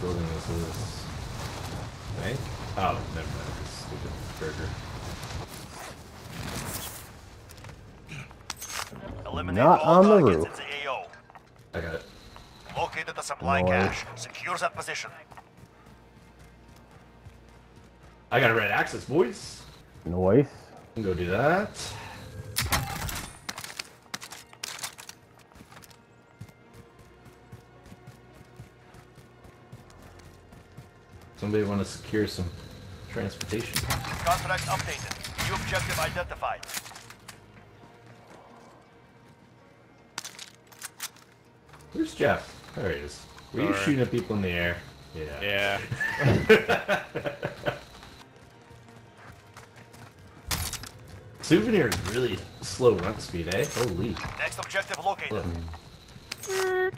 building is this? Bank? Oh, never mind. This stupid burger. Eliminate Not on the roof. in the AO. I got it. Located the supply Nice. cache. Secure that position. I got a red access, boys. Noise. Can go do that. Somebody want to secure some transportation? Contract updated. New objective identified. Where's Jeff? There he is. Were you Sorry. shooting at people in the air? Yeah. Yeah. Souvenir is really slow run speed, eh? Holy. Next objective located. Look.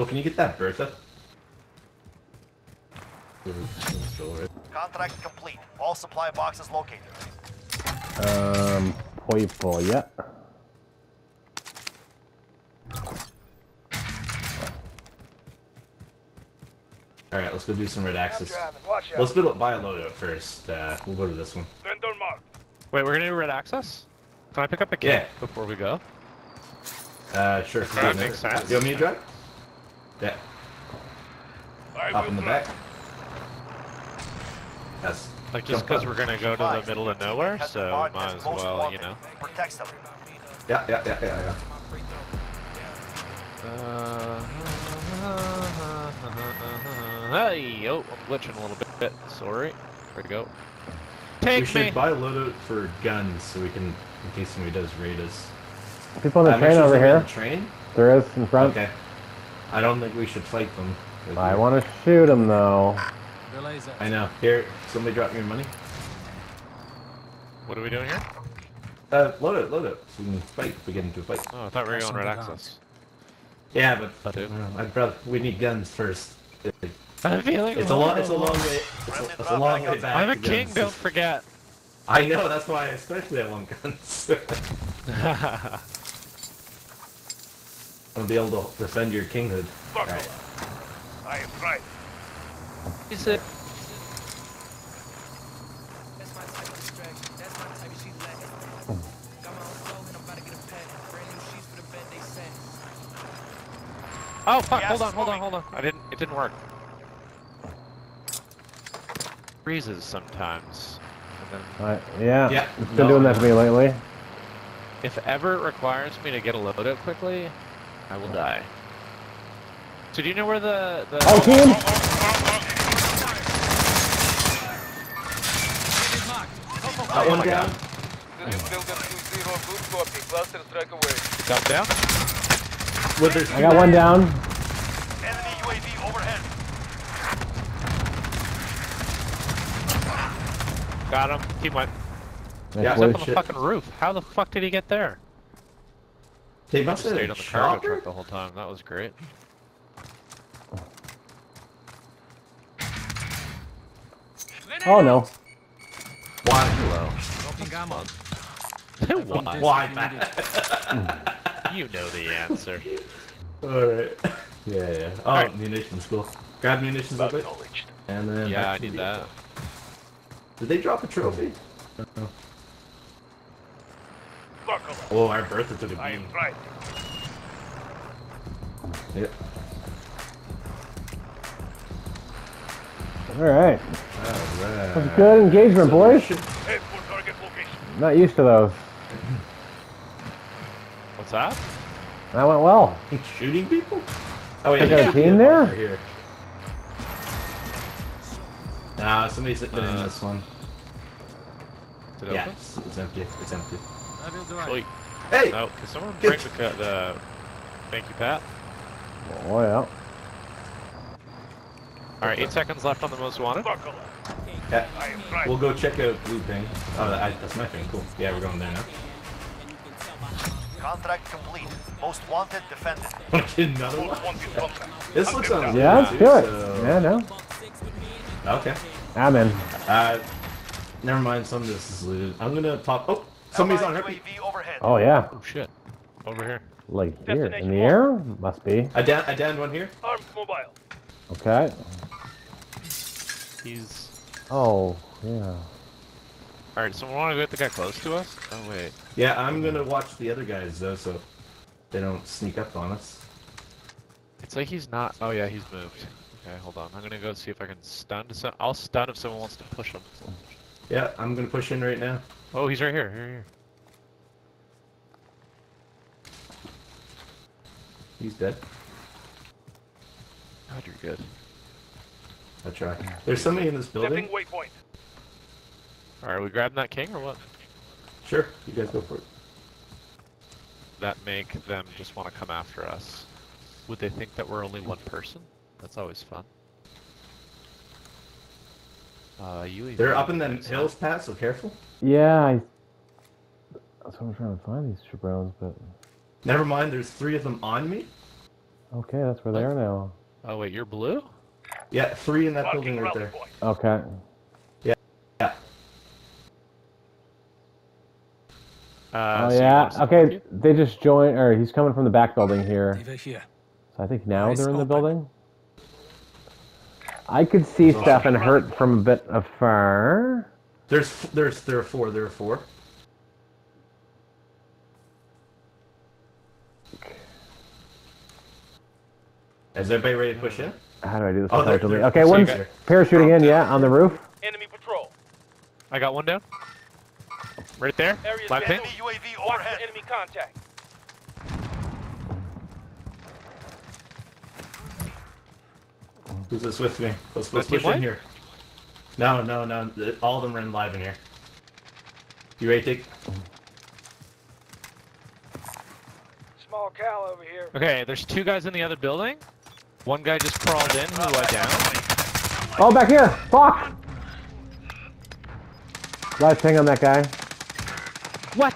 Yo, can you get that Bertha? Contract complete. All supply boxes located. Um, purple, yeah. Alright, let's go do some red access. driving. Watch out. Let's build, buy a loadout first. Uh, we'll go to this one. Wait, we're gonna do red access? Can I pick up a kit Yeah. before we go? Uh, sure. That makes sense. You want me to drive? Yeah. I Hop will in the drive. back. Yes. Like just because we're gonna go to the middle of nowhere, so might as as well, you know. Yeah, yeah, yeah, yeah, yeah. Uh, hey, oh, I'm glitching a little bit. Sorry. Where'd it go? We Take should me. buy a loadout for guns so we can, in case somebody does raid us. People on the Uh, make train sure over they're in here. the train? There is in front. Okay. I don't think we should fight them. I want to shoot them though. I know. Here, somebody drop me your money. What are we doing here? Uh, load it, load it. So we can fight if we get into a fight. Oh, I thought we were going red access. Yeah, but I do. uh, I'd rather we need guns first. I'm feeling It's a long, it's a long way. It's a, it's a long way back. I'm a king, guns. don't forget. I know. That's why, I especially, I want guns. I'll be able to defend your kinghood. Buckle Alright. up. I am right. Is it? That's my type of distraction. That's my type of she's lacking. Got my own flow and I'm about to get a pet. Brand new sheets for the bed they sent. Oh fuck! Gas Hold on, hold on, hold on. I didn't. It didn't work. Freezes sometimes. And then, I, yeah. Yeah, It's been no, doing that to me lately. if ever it requires me to get a loadout quickly, I will die. So do you know where the the? Oh, team! Got one my down. God. Builder 2-0, good copy. Cluster strike away. Got down. Well, I got one down. Enemy UAV overhead. Got him. Team went. Nice Yeah. He's up on the shit. fucking roof. How the fuck did he get there? They Must must have have stayed stayed on the cargo truck the whole time. That was great. Oh no. Why? Hello. Why? Why, Matt? You know the answer. Alright. Yeah, yeah. Oh, Alright. munitions, cool. Grab munitions up it. Acknowledged. And then. Yeah, I need that. Did they drop a trophy? Buckle up. Oh, our Bertha took a I beam. am right. Yep. All right. Alright. That's good engagement, boys. Head for target location. Not used to those. What's that? That went well. Shooting people? Oh, yeah. They got a yeah, team there? over Here. Nah, somebody's sitting in Uh, this one. Did it Yeah, open? it's, it's empty. It's empty. Wait. Hey! No, can someone Get- bring the, cut- the... Thank you, Pat. Oh yeah. Alright, eight seconds left on the most wanted. Yeah. I am right. We'll go check out Blue Ping. Oh, that, that's my thing. Cool. Yeah, we're going there now. Contract complete. Most wanted defended. Another one. This looks on. Yeah, let's do it. so- Yeah, no. Okay. I'm in. Uh, never mind. Some of this is looted. I'm gonna pop. Oh, somebody's on Allied her. UAV overhead. Oh, yeah. Oh shit. Over here. Like here. In the air? Must be. I down. I downed one here. Armed mobile. Okay. He's. Oh, yeah. Alright, so we wanna get the guy close to us? Oh wait. Yeah, I'm gonna watch the other guys though, so they don't sneak up on us. It's like he's not. Oh yeah, he's moved. Okay, hold on. I'm gonna go see if I can stun. To some... I'll stun if someone wants to push him. Yeah, I'm gonna push in right now. Oh, he's right here. Here, here. He's dead. God, you're good. I try. There's somebody in this Stepping building. waypoint. Alright, are we grabbing that king or what? Sure, you guys go for it. That make them just want to come after us. Would they think that we're only one person? That's always fun. Uh, UAV. They're up in the hills. Pat. So careful. Yeah, I. That's what I'm trying to find these jabrones, but. Never mind. There's three of them on me. Okay, that's where they are now. Oh wait, you're blue? Yeah, three in that Marking building right there. point. Okay. Yeah. Uh, Oh so yeah. want us to help Okay, they just joined, or he's coming from the back building here. Here. So I think now Eyes they're in the building. I could see stuff and hurt from a bit afar. There's there's there are four. There are four. Is everybody ready to push in? How do I do this? Oh, there- intelligently? there- okay, so you one's parachuting in. Yeah, on the roof. Enemy patrol. I got one down. Right there. Area's My been. Enemy UAV Watch for overhead. enemy contact. Who's this with me? Let's, let's Team push in here. No, no, no. All of them are in live in here. You ready to take? Small Cal over here. Okay, there's two guys in the other building. One guy just crawled in who I downed. Oh, back here! Fuck! Got a ping on that guy. What?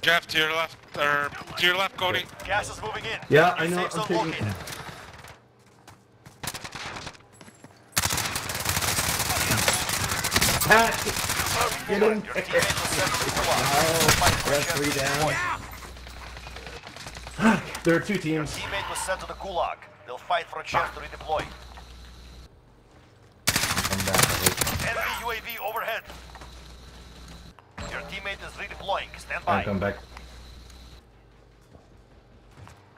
Jeff, to your left, or to your left, Cody. Gas is moving in. Yeah, I know. safe I'm zone taking. located. Pat, get in. Your teammate was sent to the gulag. Fight for a That's chance three down. redeploy. There are two teams. Teammate was sent to the gulag. They'll fight for a chance to redeploy. Enemy UAV overhead. Your teammate is redeploying. Stand I'll by. come back.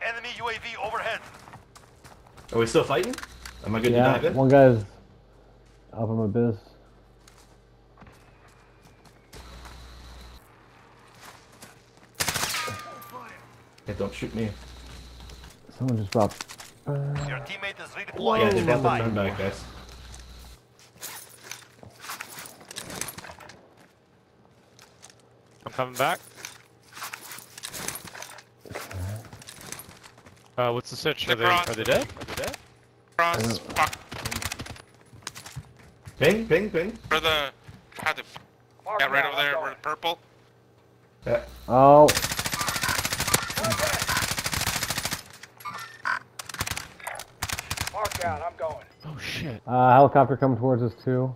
Enemy UAV overhead. Are we still fighting? Am I good to Yeah, dive in? one guy's up in my biz. Hey, don't shoot me. Someone just dropped. Uh, Your teammate is redeploying. Yeah, they Stand both by. come back, guys. I'm coming back. Uh, what's the sitch? Are they, Necron. are they dead? Are they dead? Cross, fuck, Ping, ping, ping. for the, had the, Mark yeah, right out, over there, going. where the purple. Yeah. oh, Mark out, I'm going. Oh shit. uh, helicopter coming towards us too.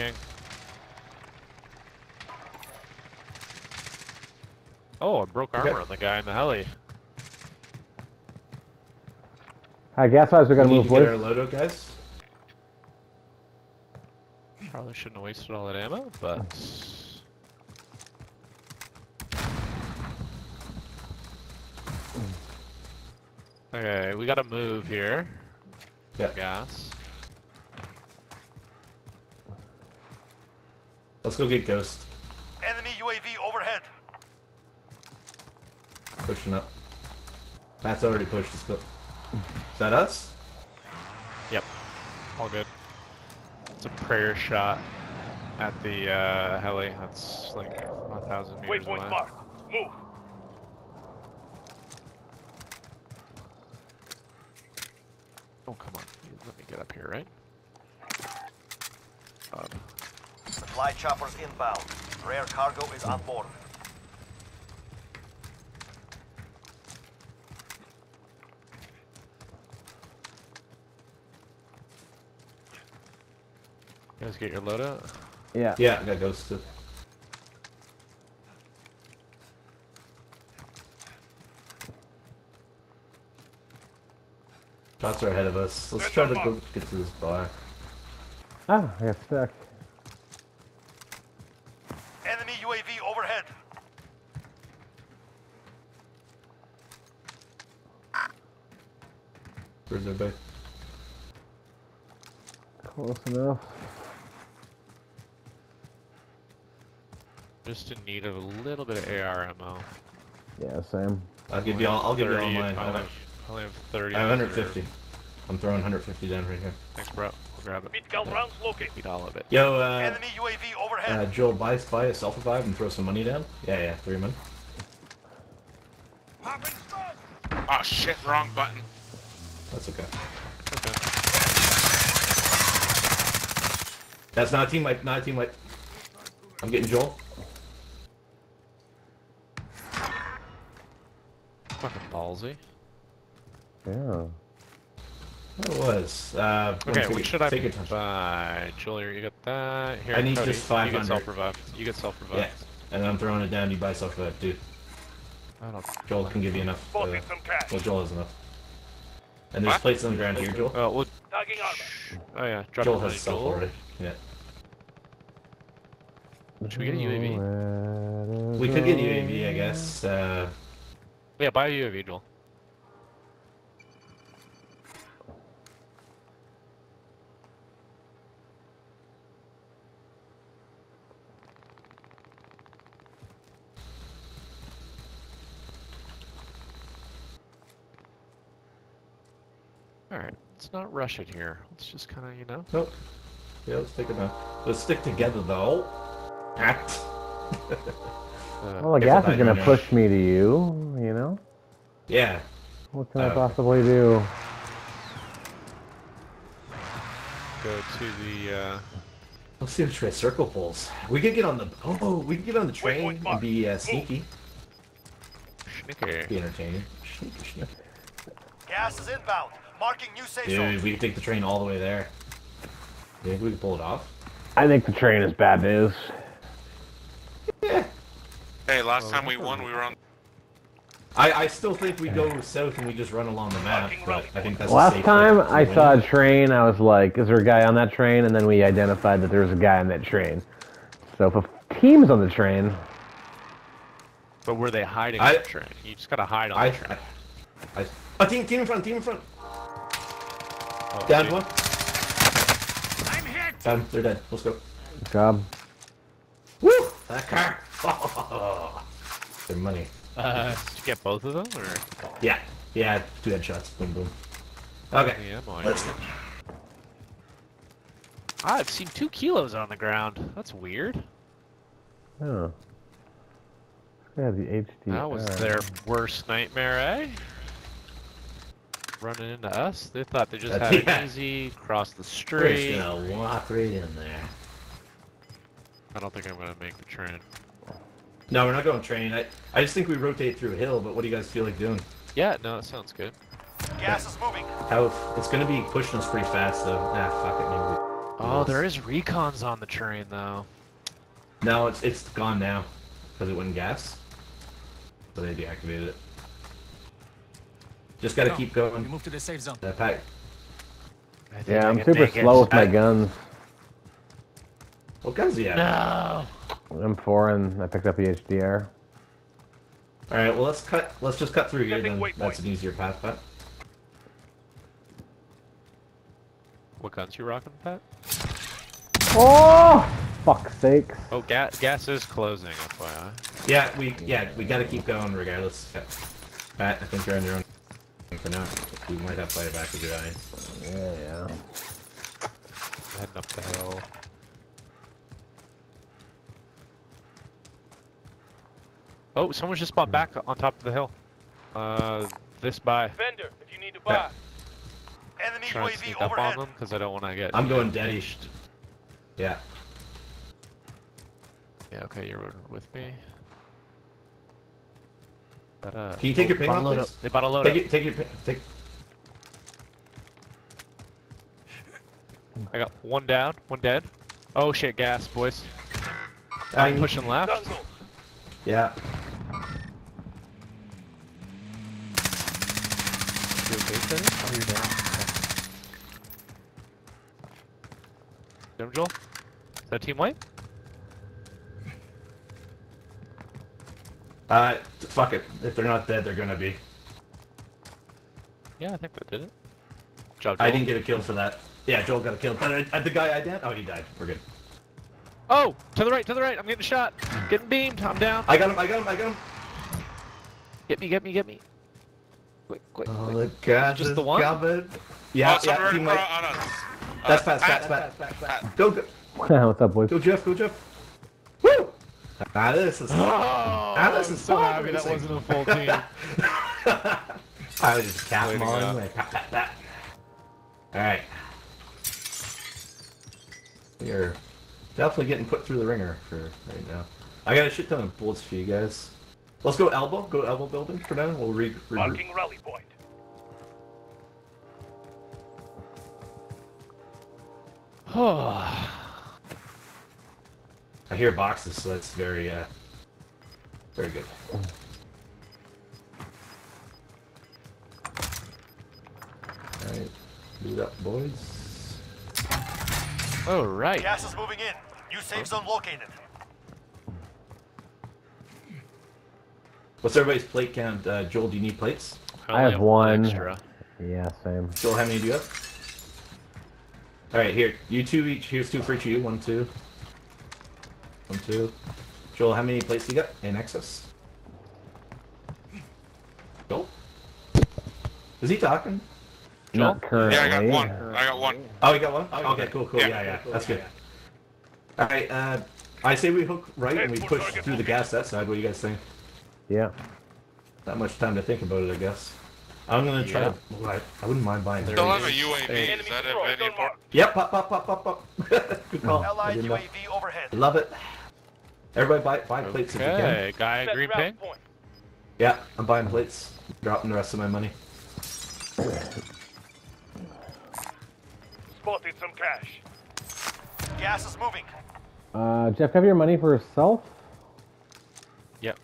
King. Oh, I broke Okay. armor on the guy in the heli. Hi, gas eyes. We gotta We need move, to get our boys. loadout, guys. Probably shouldn't have wasted all that ammo, but hmm. okay, we gotta move here. Yeah. Gas. Let's go get Ghost. Enemy UAV overhead. Pushing up. Matt's already pushed. Let's go. Is that us? Yep. All good. It's a prayer shot at the uh, heli. That's like a thousand meters away. Waypoint marked. Move. Oh, come on. Let me get up here, right? God. Supply choppers inbound. Rare cargo is on board. You guys get your loadout? Yeah. Yeah, I got ghosted. Shots are ahead of us. Let's try to go get to this bar. Ah, I got stuck. Enemy UAV overhead. Where's everybody? Close enough. Just in need of a little bit of AR ammo. Yeah, same. I'll give you all. I'll give you all mine. I I only have, have, I only have 30. I have in 150. reserve. I'm throwing 150 down right here. Thanks, bro. I'll grab it. Midgal rounds looking. Eat all of it. Yo, uh, Enemy UAV uh, overhead. Joel, buy buy a self revive and throw some money down. Yeah, yeah, three money. Oh shit, wrong button. That's okay. Okay. That's not a team wipe. Not a team wipe. I'm getting Joel. Fucking ballsy. Yeah. It was. Uh, Okay, take what should I take it. buy? Julia, you got that? Here, I need Cody, just You 500. get self-revive. You get self-revive. Yeah, and I'm throwing it down. You buy self revive, dude. I don't... Joel can give you enough. Uh, Pocket some cash. well, Joel has enough. And there's What? plates on the ground here, Joel. Oh, well, oh yeah, drop Joel has self Joel. already. Yeah. Should we get a UAV? We could get a UAV, I guess. Uh, Yeah, buy a UAV, Joel. Alright, let's not rush it here. Let's just kind of, you know. nope. Yeah, let's take it now. Let's stick together, though. Act. Uh, Well, the gas is gonna push me to you, you know? yeah. What can I Uh, possibly do? go to the, uh... Let's see which way circle pulls. We could get on the. Oh, we could get on the train wait, and be uh, sneaky. Schnicker. Be entertaining. Sneaky, sneaky. Gas is inbound. Marking new safe Dude, zone. we could take the train all the way there. You think we could pull it off? I think the train is bad news. Yeah. Hey, last time we won, we were on. I, I still think we go south and we just run along the map, but I think that's a Last safe time bet I win. saw a train, I was like, is there a guy on that train? And then we identified that there was a guy on that train. So if a team's on the train, But were they hiding I- on the train? You just gotta hide on I, the train. I, I, oh, team, team in front, team in front. Oh, Down dude. one. I'm hit. Down, they're dead. Let's go. job. Woo! That car. Their money. Uh, did you get both of them, or? Yeah, yeah, two headshots. Boom, boom. Okay. The ammo I Let's. need. Ah, I've seen two kilos on the ground. That's weird. Oh. Yeah, the HD. That was their worst nightmare, eh? Running into us. They thought they just That's- had yeah. it easy, cross the We're just street. gonna walk right in there. I don't think I'm gonna make the train. No, we're not going train. I, I just think we rotate through a hill. But what do you guys feel like doing? Yeah, no, that sounds good. Gas is moving. How it's gonna be pushing us pretty fast though. Ah, fuck it. Maybe. we- Oh, there is recons on the train though. No, it's it's gone now because it wouldn't gas. So they deactivated it. Just gotta keep going. move to the safe zone. That pack. I think Yeah, I I'm super make it. slow with my I- guns. What guns do you have? No. M4 and I picked up the HDR. All right. Well, let's cut. Let's just cut through here. Then that's an easier path. But What guns you rocking, Pat? Oh! Fuck's sakes. Oh, gas gas is closing, FYI. yeah, we yeah we gotta keep going regardless. Pat, I think you're on your own for now. We might have to fight it back with your eye. Yeah, yeah. Heading up the hill. Oh, someone just bought back on top of the hill. Uh, this by. Vendor, if you need to Yeah. buy. Enemy try and UAV sneak up on them because I don't want to get. I'm going dead east. Yeah. Yeah, okay, you're with me. But, uh, Can you take your ping about off, please? They about to load Take up. it. Take your. pi- Take. I got one down, one dead. Oh shit, gas, boys. I'm Pushing left. Yeah. Okay. Jim Joel? Is that team white? Uh, fuck it. If they're not dead, they're gonna be. Yeah, I think they did it. Job, I didn't get a kill for that. Yeah, Joel got a kill. But uh, the guy I did. Oh, he died. We're good. Oh, to the right, to the right. I'm getting shot. Getting beamed. I'm down. I got him. I got him. I got him. Get me, get me, get me. Quick, quick, Oh, quick. the gas Just the one? coming. Yeah, oh, yeah. right Team white. on us. That's Uh, fast, Pat, fast, fast, fast, fast. Go, go. What's up, boys? Go, Jeff. Go, Jeff. Woo! Ah, this is. Oh, ah, this I'm is so happy that wasn't a full team. I was just cap Way to mauling, like, pat, pat, pat. All right. You're definitely getting put through the ringer for right now. I got a shit ton of bullets for you guys. Let's go elbow. Go elbow building for now. We'll re. regroup. Marking rally point. I hear boxes, so that's very, uh, very good. Alright, boot up, boys. All right. Gas is moving in. New safe zone located. What's everybody's plate count? Uh, Joel, do you need plates? I I only have one. Extra. Yeah, same. Joel, how many do you have? Alright, here. You two each. Here's two for each of you. One, two. One, two. Joel, how many plates do you got in excess? Joel? Is he talking? Not currently. Yeah, I got one. I got one. Oh, you got one? okay, cool, cool. Yeah. Yeah, yeah. That's good. Alright, uh, I say we hook right and we push through the gas that side. What do you guys think? Yeah. Not much time to think about it, I guess. I'm gonna try Yeah. to. well, I, I wouldn't mind buying. Still have a thirty. UAV. Is that of any important? Yep, pop, pop, pop, pop, pop. Good call. I Allied didn't know. UAV overhead. Love it. Everybody buy, buy plates if you can. Okay, guy green ping. Yeah, I'm buying plates. Dropping the rest of my money. Spotted some cash. Gas is moving. Uh, Jeff, have your money for yourself? Yep.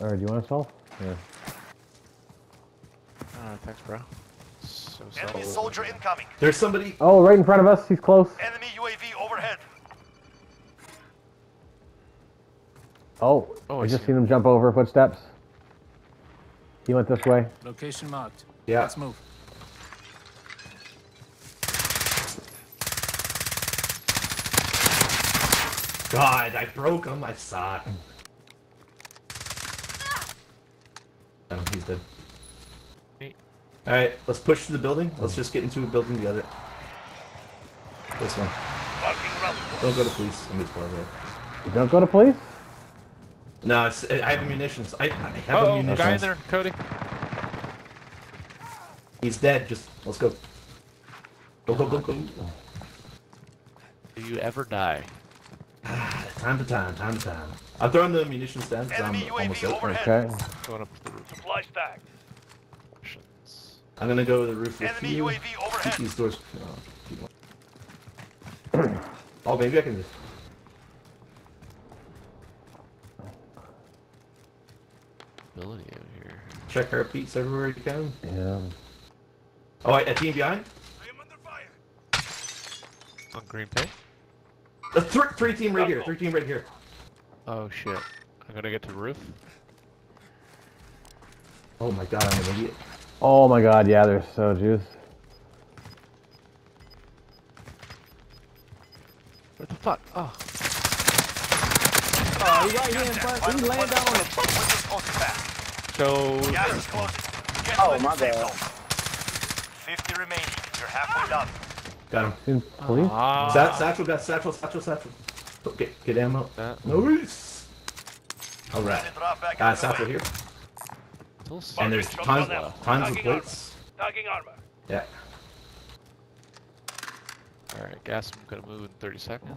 Or do you want a self? Yeah. Uh, thanks, bro. So Enemy soldier incoming. There's somebody. Oh, right in front of us. He's close. Enemy UAV overhead. Oh, Oh, I I just see seen him jump over footsteps. He went this way. Location marked. Yeah. Let's move. God, I broke him. I saw it. Oh, he's dead. Neat. Alright, let's push to the building. Let's just get into a building together. This one. Marking rally point. Don't go to police. I'm just part of it. Don't go to police. No, it's, I have munitions. I, I have Oh, munitions. guy there, Cody. He's dead. Just let's go. Go, go, go, go. Do you ever die? Time to time, time to time. I'm throwing the munitions down because Enemy I'm UAV almost overhead. Okay. Going up to the roof. Supply stack. Options. I'm gonna go to the roof with Enemy you. UAV Keep overhead. these doors. Oh, keep oh, maybe I can just. Ability out here. Check our beats everywhere you can. Yeah. Oh, wait, a team behind? I am under fire. On green ping? A uh, th three team right here. Three team right here. Oh shit. I'm gonna get to the roof. Oh my god, I'm an idiot. Oh my god, yeah, they're so juiced. What the fuck? Oh. Oh, he right here in front. He laying down on the Windows closing fast. So Gas is closing. Get oh, my safe zone. 50 remaining. You're halfway done. Got him. In police? ah, Sa- satchel, got satchel, satchel, satchel. Get, get ammo. that Nice. Alright. Friendly drop back Uh, into the satchel here. Still And there's From tons, Connell. tons of Tagging plates. Armor. Yeah. Alright, gas I'm gonna move in 30 seconds.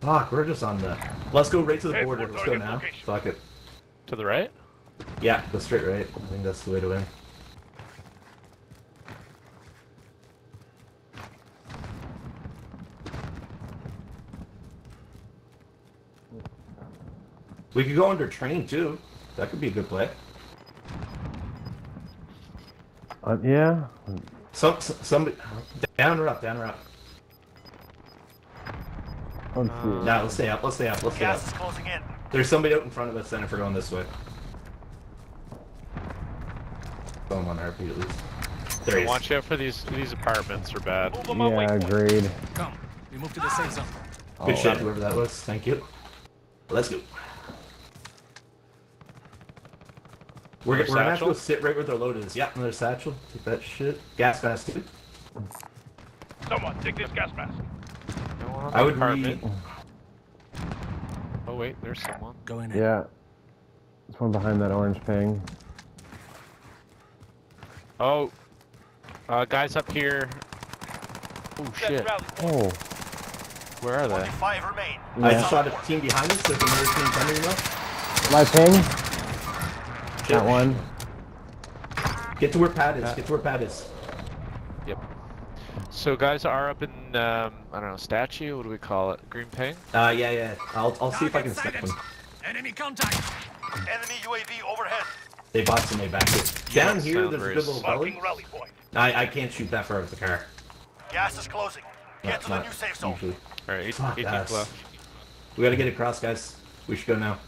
Fuck, we're just on the. Let's go right to the border. Let's go now. Fuck it. To the right? Yeah, go straight right. I think that's the way to win. We could go under train too. That could be a good play. Uh, yeah. Some, s- somebody down or up, down or up. Let's see. No, let's stay up. Let's stay up. Let's stay up. Gas is closing in. There's somebody out in front of us. Then if we're going this way. Someone on RP at least. There he is. Watch out for these these apartments are bad. Move on. Yeah, agreed. Come, we move to the safe zone. Good Oh, shit, whoever that was. Thank you. Let's go. We're, we're gonna have to go sit right where their load is. Yep, another satchel. Take that shit. Gas mask too. Someone take this gas mask. No I would apartment. read. Oh wait, there's someone. Go in. Yeah. There's one behind that orange ping. Oh, uh, guys up here. Oh shit. Oh. where are they? five remain. I just saw the team behind us. There's another team coming up. My ping. Shit. That one. Get to where Pat is. Get to where Pat is. Yep. So guys are up in um, I don't know statue. What do we call it? Green ping. Uh, yeah, yeah. I'll, I'll see if I can snipe them. Enemy contact. Enemy UAV overhead. They bought some way back here. Down here, sound there's a good little gully. Rally point. I, I can't shoot that far with the car. Gas is closing. Get Not, to the new safe zone. All right, 18, Fuck 18 left. We gotta get across, guys. We should go now.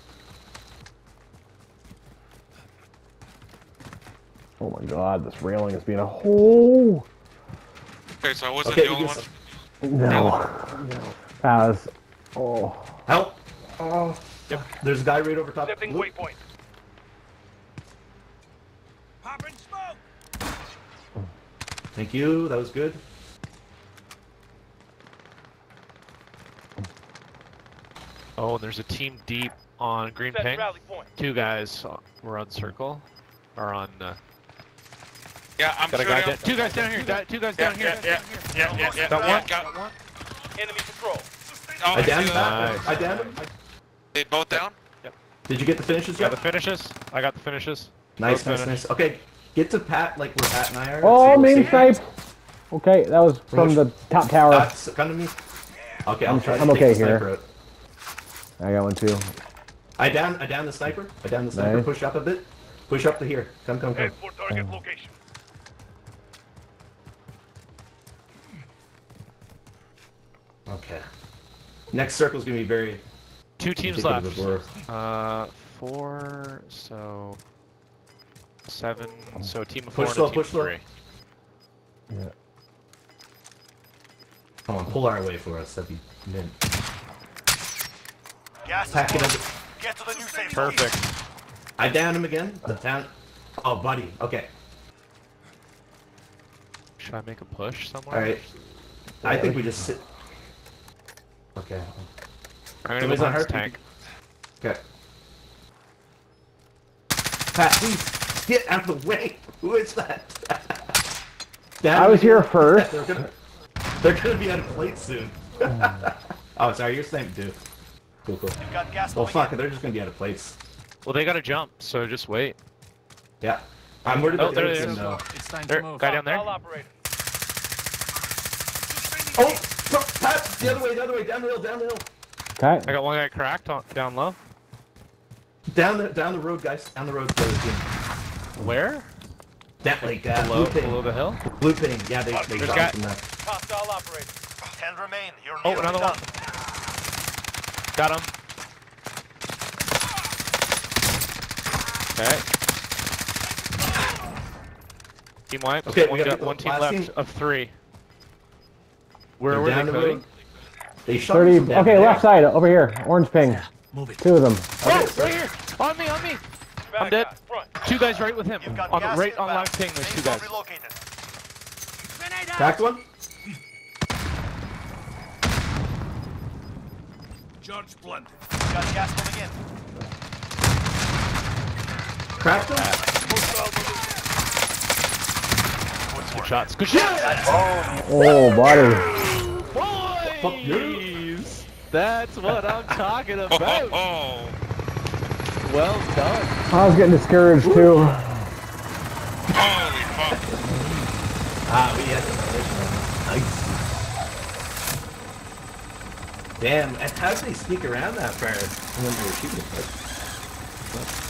Oh my god, this railing is being a hole. Okay, so I wasn't Okay, the you only can one. s- No. That was. Oh. help. Oh, Yep, there's a guy right over top. Setting Whoop. waypoint. Popping smoke. Thank you. That was good. Oh, and there's a team deep on green Set ping. rally point. Two guys uh, were on circle, or on. Uh, Yeah, I'm got a guy down. Two guys down here. da- Two guys Yeah, down here. yeah, yeah, yeah, yeah, yeah. Got one. got- Enemy patrol. Oh, I downed him. Nice. I downed him. I- They both down? Yep. Did you get the finishes Got the finishes. I got the finishes. Nice, Both nice, finished. nice. Okay, get to Pat like where Pat and I are. Oh, Let's see being what's safe. Okay, that was from the top tower. Uh, s- come to me. Okay, I'll I'm- try to I'm okay here. out. I got one too. I down, I down the sniper. I down the sniper. Nice. Push up a bit. Push up to here. Come, come, come. Head for target location. Okay. Next circle is gonna be very. Two teams left. Uh, four. So seven. So a team of Push four slow, and a team push of slow. Yeah. Come on, pull our way for us. That'd be mint. Gas Pack it up. Get to the new safe zone. Perfect. I down him again. The down. Oh, buddy. Okay. Should I make a push somewhere? All right. I think we just sit. Okay. I'm gonna go on behind her. tank. Okay. Pat, please get out of the way. Who is that? Down I was here first. They're gonna, they're gonna be out of plate soon. oh, sorry, you're sniping dude. Cool, cool. You've got gas Well, fuck in. it, they're just gonna be out of place. Well, they gotta jump, so just wait. Yeah. I'm worried Oh, about there the it other is. though. It's time There, to move. guy down there. All operator. Oh, fuck, Pat, the other way, the other way, down the hill, down the hill. Okay. I got one guy cracked on, down low. Down the down the road, guys. Down the road to the other team. Where? That like uh, Below, blue ping. below the hill. Blue ping. Yeah, they they There's shot guy- from that. Hostile operator. Ten remain. You're Oh, nearly another done. one. Got him. Okay. Team wipe. Okay, we one, gotta got one team left team. of three. Where They're were down they, the Cody? Road. They shot 30. from Okay, there. left side, over here. Orange ping. Move it. Two of them. Oh, right here! On me, on me! I'm dead. Front. Two guys right with him. On right on inbound. left ping, there's two guys. relocated. Cracked one. Charge planted. You've got gas moving in. Cracked one. Good shots. Good shots. Oh, buddy. Fuck you. Boys! That's what I'm talking Oh, oh, about. oh. Well done. I was getting discouraged too. Holy fuck. Ah, we had the position. Nice. Damn, and how did they sneak around that far when we were shooting? Like,